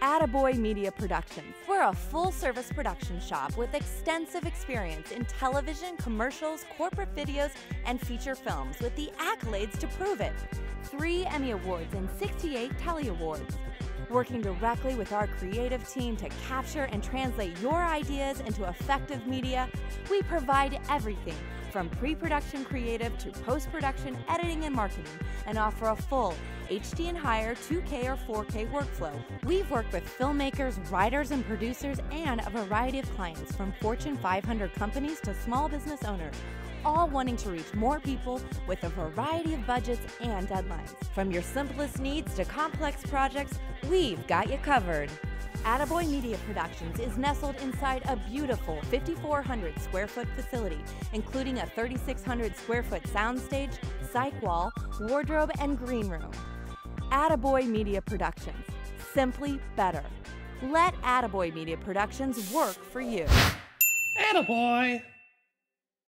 Attaboy Media Productions. We're a full service production shop with extensive experience in television, commercials, corporate videos, and feature films with the accolades to prove it. Three Emmy Awards and 68 Telly Awards. Working directly with our creative team to capture and translate your ideas into effective media, we provide everything from pre production creative to post production editing and marketing and offer a full HD and higher 2K or 4K workflow. We've worked with filmmakers, writers, and producers, and a variety of clients from Fortune 500 companies to small business owners, all wanting to reach more people with a variety of budgets and deadlines. From your simplest needs to complex projects, we've got you covered. Attaboy Media Productions is nestled inside a beautiful 5,400 square foot facility, including a 3,600 square foot soundstage, cyc wall, wardrobe, and green room. Attaboy Media Productions. Simply better. Let Attaboy Media Productions work for you. Attaboy!